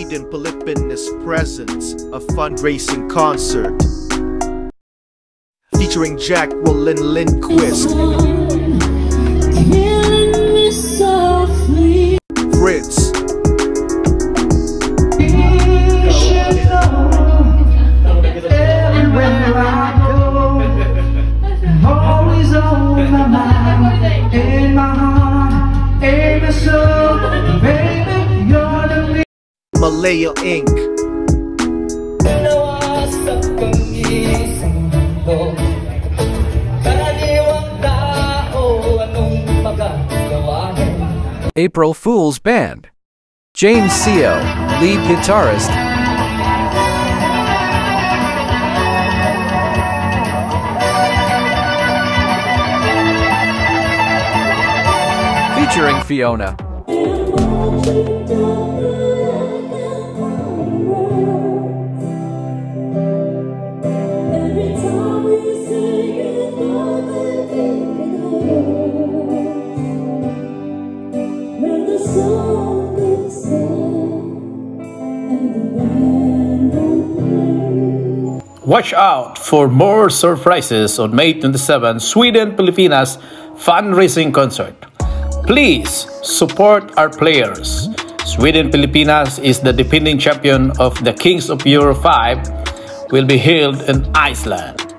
Sweden Pilipinas presents a fundraising concert. Featuring Jack Willin Lindquist, magagawa mo? April Fool's Band. James Seo, lead guitarist. Featuring Fiona. Watch out for more surprises on May 27 Sweden Pilipinas fundraising concert. Please support our players. Sweden Pilipinas is the defending champion of the Kings of Euro 5 will be held in Iceland.